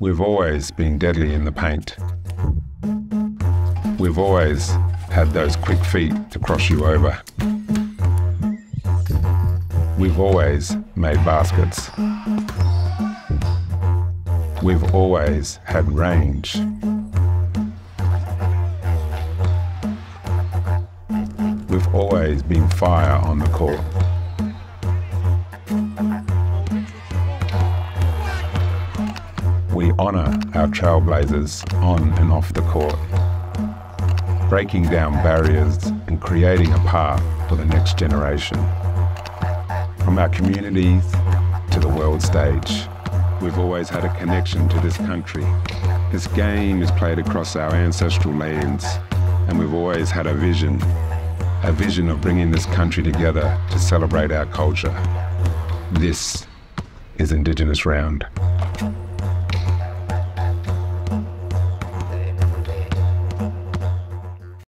We've always been deadly in the paint. We've always had those quick feet to cross you over. We've always made baskets. We've always had range. We've always been fire on the court. Honour our trailblazers on and off the court, breaking down barriers and creating a path for the next generation. From our communities to the world stage, we've always had a connection to this country. This game is played across our ancestral lands, and we've always had a vision a vision of bringing this country together to celebrate our culture. This is Indigenous Round.